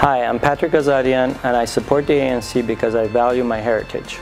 Hi, I'm Patrick Azadian and I support the ANC because I value my heritage.